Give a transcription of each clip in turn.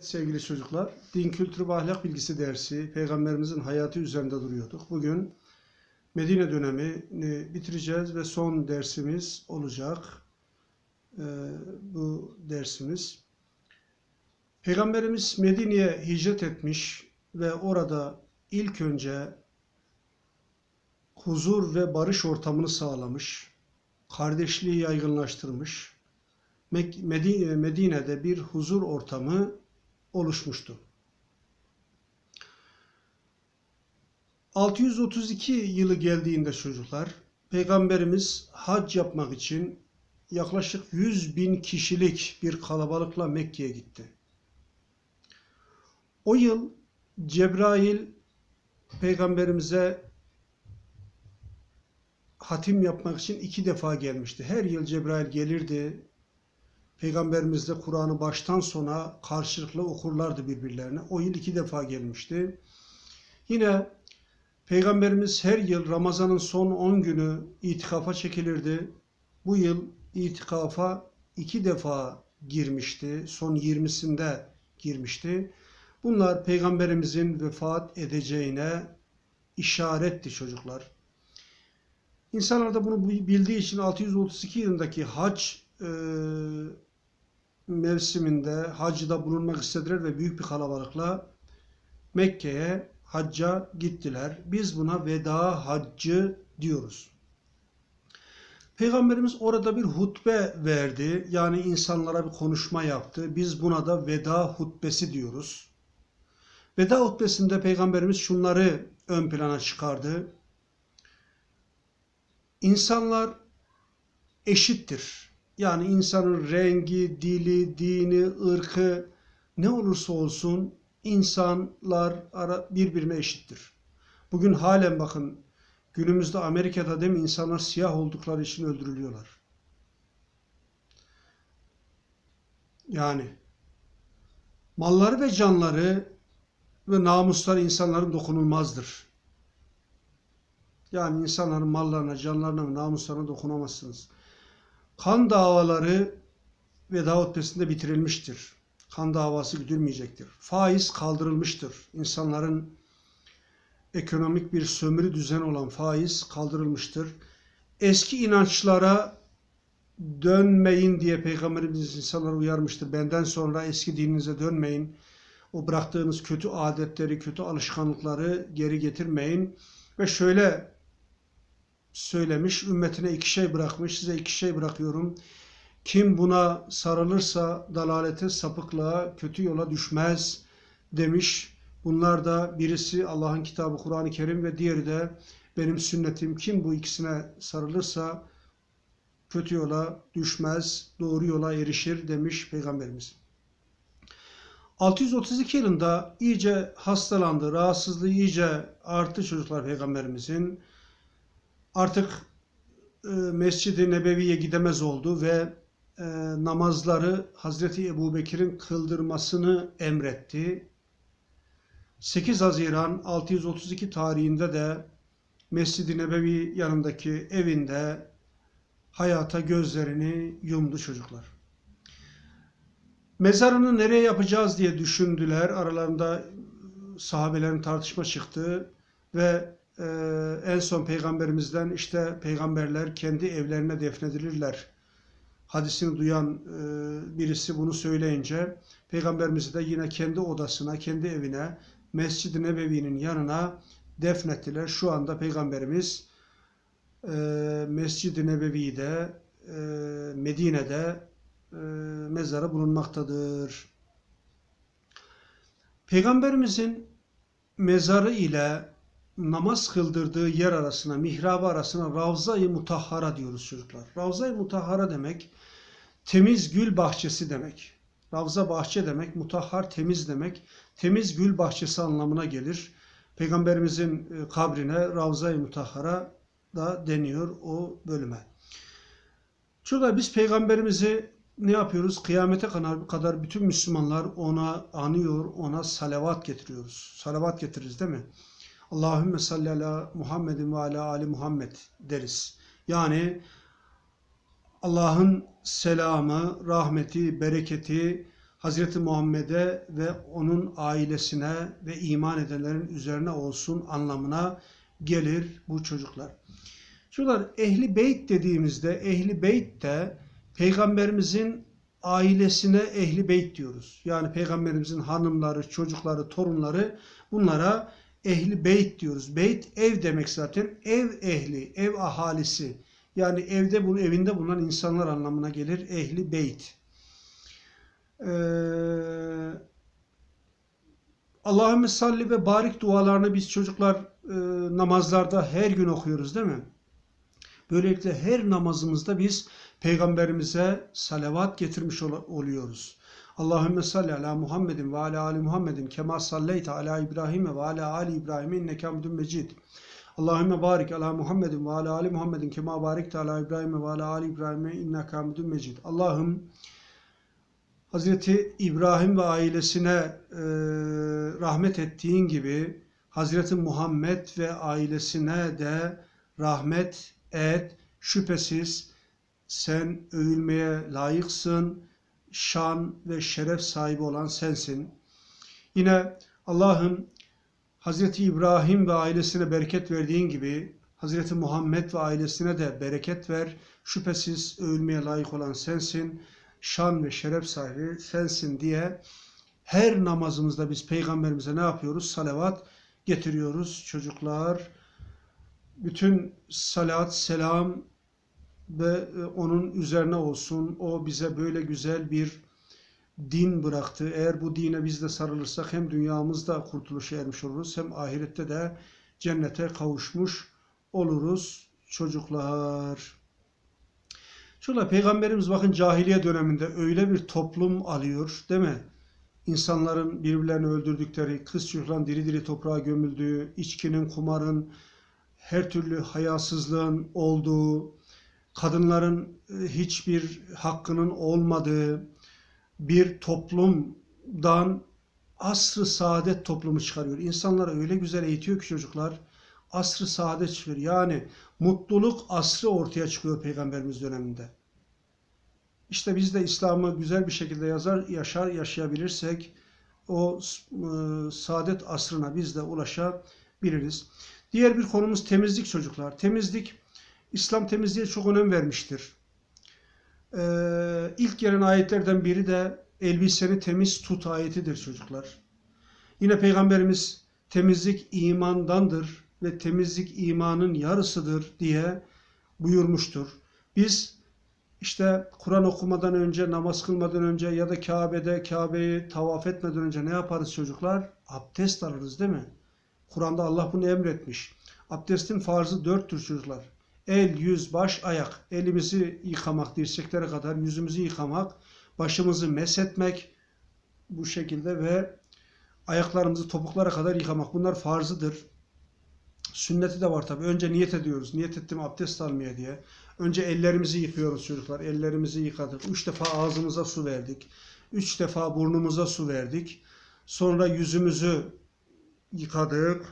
Sevgili çocuklar, din kültürü ve ahlak bilgisi dersi Peygamberimizin hayatı üzerinde duruyorduk. Bugün Medine dönemini bitireceğiz ve son dersimiz olacak. Ee, bu dersimiz. Peygamberimiz Medine'ye hicret etmiş ve orada ilk önce huzur ve barış ortamını sağlamış, kardeşliği yaygınlaştırmış. Medine'de bir huzur ortamı oluşmuştu. 632 yılı geldiğinde çocuklar Peygamberimiz hac yapmak için yaklaşık 100 bin kişilik bir kalabalıkla Mekke'ye gitti. O yıl Cebrail Peygamberimize hatim yapmak için iki defa gelmişti. Her yıl Cebrail gelirdi, Peygamberimiz de Kur'an'ı baştan sona karşılıklı okurlardı birbirlerine. O yıl iki defa gelmişti. Yine Peygamberimiz her yıl Ramazan'ın son 10 günü itikafa çekilirdi. Bu yıl itikafa iki defa girmişti. Son 20'sinde girmişti. Bunlar Peygamberimizin vefat edeceğine işaretti çocuklar. İnsanlar da bunu bildiği için 632 yılındaki hac e, mevsiminde hacda bulunmak istediler ve büyük bir kalabalıkla Mekke'ye hacca gittiler. Biz buna veda haccı diyoruz. Peygamberimiz orada bir hutbe verdi. Yani insanlara bir konuşma yaptı. Biz buna da veda hutbesi diyoruz. Veda hutbesinde Peygamberimiz şunları ön plana çıkardı. İnsanlar eşittir. Yani insanın rengi, dili, dini, ırkı ne olursa olsun insanlar birbirine eşittir. Bugün halen bakın günümüzde Amerika'da değil mi insanlar siyah oldukları için öldürülüyorlar. Yani malları ve canları ve namusları insanların dokunulmazdır. Yani insanların mallarına, canlarına ve namuslarına dokunamazsınız. Kan davaları veda hutbesinde bitirilmiştir. Kan davası güdülmeyecektir. Faiz kaldırılmıştır. İnsanların ekonomik bir sömürü düzeni olan faiz kaldırılmıştır. Eski inançlara dönmeyin diye Peygamberimiz insanları uyarmıştır. Benden sonra eski dininize dönmeyin. O bıraktığınız kötü adetleri, kötü alışkanlıkları geri getirmeyin. Ve şöyle söylemiş, ümmetine iki şey bırakmış, size iki şey bırakıyorum. Kim buna sarılırsa dalalete, sapıklığa, kötü yola düşmez demiş. Bunlar da birisi Allah'ın kitabı Kur'an-ı Kerim ve diğeri de benim sünnetim. Kim bu ikisine sarılırsa kötü yola düşmez, doğru yola erişir demiş Peygamberimiz. 632 yılında iyice hastalandı, rahatsızlığı iyice arttı çocuklar Peygamberimizin. Artık e, Mescid-i Nebevi'ye gidemez oldu ve e, namazları Hazreti Ebu Bekir'in kıldırmasını emretti. 8 Haziran 632 tarihinde de Mescid-i Nebevi yanındaki evinde hayata gözlerini yumdu çocuklar. Mezarını nereye yapacağız diye düşündüler. Aralarında sahabelerin tartışma çıktı ve e, en son peygamberimizden işte peygamberler kendi evlerine defnedilirler. Hadisini duyan e, birisi bunu söyleyince peygamberimizi de yine kendi odasına, kendi evine, Mescid-i Nebevi'nin yanına defnettiler. Şu anda peygamberimiz e, Mescid-i Nebevi'de, e, Medine'de e, mezarı bulunmaktadır. Peygamberimizin mezarı ile namaz kıldırdığı yer arasına, mihrabı arasına Ravza-i Mutahhara diyoruz çocuklar. Ravza-i Mutahhara demek temiz gül bahçesi demek. Ravza bahçe demek, mutahhar temiz demek. Temiz gül bahçesi anlamına gelir. Peygamberimizin kabrine Ravza-i Mutahhara da deniyor o bölüme. Şurada biz peygamberimizi ne yapıyoruz? Kıyamete kadar bütün Müslümanlar ona anıyor, ona salavat getiriyoruz. Salavat getiririz değil mi? Allahümme salli ala Muhammedin ve ala Ali Muhammed deriz. Yani Allah'ın selamı, rahmeti, bereketi Hazreti Muhammed'e ve onun ailesine ve iman edenlerin üzerine olsun anlamına gelir bu çocuklar. Çocuklar ehli beyt dediğimizde ehli beyt de peygamberimizin ailesine ehli beyt diyoruz. Yani peygamberimizin hanımları, çocukları, torunları bunlara ehli beyt diyoruz. Beyt ev demek zaten. Ev ehli, ev ahalisi. Yani evde bu evinde bulunan insanlar anlamına gelir ehli beyt. Ee, Allahümme salli ve barik dualarını biz çocuklar e, namazlarda her gün okuyoruz değil mi? Böylelikle her namazımızda biz peygamberimize salavat getirmiş ol- oluyoruz. Allahümme salli ala Muhammedin ve ala ali Muhammedin kema salleyte ala İbrahim ve ala ali İbrahim inneke hamdun mecid. Allahümme barik ala Muhammedin ve ala ali Muhammedin kema barikte ala İbrahim ve ala ali İbrahim inneke hamdun mecid. Allah'ım Hazreti İbrahim ve ailesine e, rahmet ettiğin gibi Hazreti Muhammed ve ailesine de rahmet et. Şüphesiz sen övülmeye layıksın. Şan ve şeref sahibi olan sensin. Yine Allah'ım Hazreti İbrahim ve ailesine bereket verdiğin gibi Hazreti Muhammed ve ailesine de bereket ver. Şüphesiz övülmeye layık olan sensin. Şan ve şeref sahibi sensin diye her namazımızda biz peygamberimize ne yapıyoruz? Salavat getiriyoruz çocuklar. Bütün salat, selam ve e, onun üzerine olsun. O bize böyle güzel bir din bıraktı. Eğer bu dine biz de sarılırsak hem dünyamızda kurtuluşa ermiş oluruz hem ahirette de cennete kavuşmuş oluruz çocuklar. Şurada Peygamberimiz bakın cahiliye döneminde öyle bir toplum alıyor değil mi? İnsanların birbirlerini öldürdükleri, kız çocukların diri diri toprağa gömüldüğü, içkinin, kumarın, her türlü hayasızlığın olduğu, kadınların e, hiçbir hakkının olmadığı bir toplumdan asr-ı saadet toplumu çıkarıyor. İnsanları öyle güzel eğitiyor ki çocuklar asr-ı saadet çıkıyor. Yani mutluluk asrı ortaya çıkıyor Peygamberimiz döneminde. İşte biz de İslam'ı güzel bir şekilde yazar, yaşar, yaşayabilirsek o e, saadet asrına biz de ulaşabiliriz. Diğer bir konumuz temizlik çocuklar. Temizlik, İslam temizliğe çok önem vermiştir. Ee, ilk gelen ayetlerden biri de elbiseni temiz tut ayetidir çocuklar. Yine Peygamberimiz temizlik imandandır ve temizlik imanın yarısıdır diye buyurmuştur. Biz işte Kur'an okumadan önce, namaz kılmadan önce ya da Kabe'de Kabe'yi tavaf etmeden önce ne yaparız çocuklar? Abdest alırız değil mi? Kur'an'da Allah bunu emretmiş. Abdestin farzı dörttür çocuklar. El, yüz, baş, ayak. Elimizi yıkamak dirseklere kadar, yüzümüzü yıkamak, başımızı mesetmek bu şekilde ve ayaklarımızı topuklara kadar yıkamak. Bunlar farzıdır. Sünneti de var tabi. Önce niyet ediyoruz. Niyet ettim abdest almaya diye. Önce ellerimizi yıkıyoruz çocuklar. Ellerimizi yıkadık. Üç defa ağzımıza su verdik. Üç defa burnumuza su verdik. Sonra yüzümüzü yıkadık.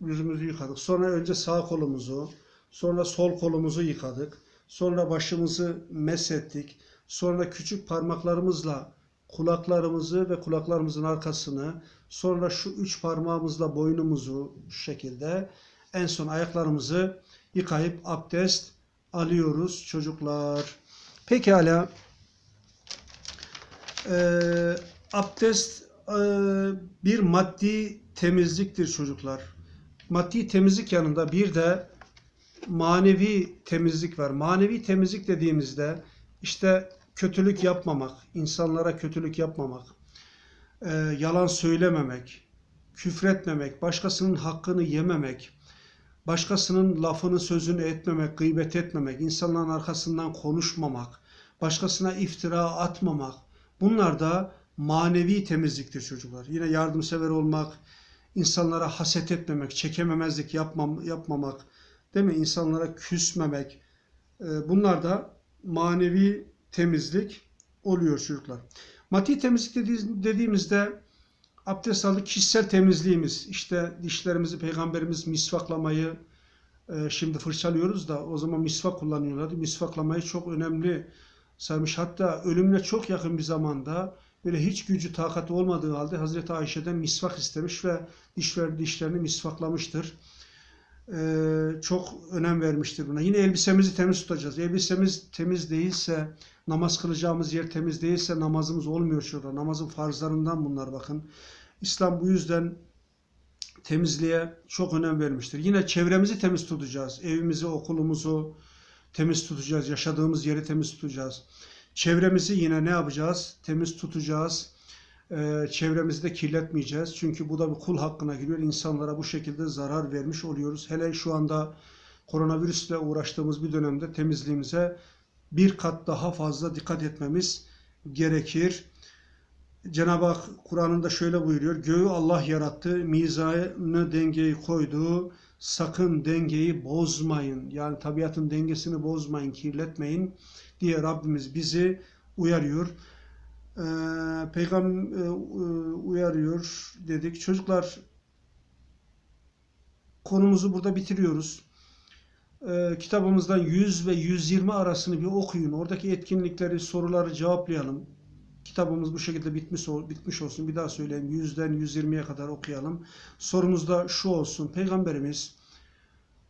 Yüzümüzü yıkadık. Sonra önce sağ kolumuzu, sonra sol kolumuzu yıkadık. Sonra başımızı mesettik. Sonra küçük parmaklarımızla kulaklarımızı ve kulaklarımızın arkasını, sonra şu üç parmağımızla boynumuzu şu şekilde, en son ayaklarımızı yıkayıp abdest alıyoruz çocuklar. Pekala. Ee, abdest e, bir maddi temizliktir çocuklar. Maddi temizlik yanında bir de manevi temizlik var. Manevi temizlik dediğimizde işte kötülük yapmamak, insanlara kötülük yapmamak, e, yalan söylememek, küfretmemek, başkasının hakkını yememek, başkasının lafını sözünü etmemek, gıybet etmemek, insanların arkasından konuşmamak, başkasına iftira atmamak. Bunlar da manevi temizliktir çocuklar. Yine yardımsever olmak, insanlara haset etmemek, çekememezlik yapmam, yapmamak, değil mi? İnsanlara küsmemek. E, bunlar da manevi temizlik oluyor çocuklar. Maddi temizlik dediğimizde abdest aldık kişisel temizliğimiz işte dişlerimizi peygamberimiz misvaklamayı e, şimdi fırçalıyoruz da o zaman misvak kullanıyorlardı. Misvaklamayı çok önemli saymış. Hatta ölümle çok yakın bir zamanda böyle hiç gücü takati olmadığı halde Hazreti Ayşe'den misvak istemiş ve dişler, dişlerini misvaklamıştır. Ee, çok önem vermiştir buna. Yine elbisemizi temiz tutacağız. Elbisemiz temiz değilse, namaz kılacağımız yer temiz değilse namazımız olmuyor şurada. Namazın farzlarından bunlar bakın. İslam bu yüzden temizliğe çok önem vermiştir. Yine çevremizi temiz tutacağız. Evimizi, okulumuzu temiz tutacağız. Yaşadığımız yeri temiz tutacağız. Çevremizi yine ne yapacağız? Temiz tutacağız. Ee, çevremizi de kirletmeyeceğiz. Çünkü bu da bir kul hakkına giriyor. İnsanlara bu şekilde zarar vermiş oluyoruz. Hele şu anda koronavirüsle uğraştığımız bir dönemde temizliğimize bir kat daha fazla dikkat etmemiz gerekir. Cenab-ı Hak Kur'an'ında şöyle buyuruyor. Göğü Allah yarattı, mizanı dengeyi koydu. Sakın dengeyi bozmayın. Yani tabiatın dengesini bozmayın, kirletmeyin diye Rabbimiz bizi uyarıyor. Ee, Peygamber e, uyarıyor dedik. Çocuklar konumuzu burada bitiriyoruz. Ee, kitabımızdan 100 ve 120 arasını bir okuyun. Oradaki etkinlikleri, soruları cevaplayalım. Kitabımız bu şekilde bitmiş, bitmiş olsun. Bir daha söyleyeyim. 100'den 120'ye kadar okuyalım. Sorumuz da şu olsun. Peygamberimiz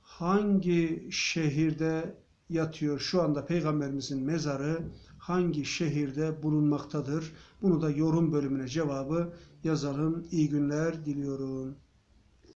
hangi şehirde yatıyor? Şu anda Peygamberimizin mezarı hangi şehirde bulunmaktadır? Bunu da yorum bölümüne cevabı yazalım. İyi günler diliyorum.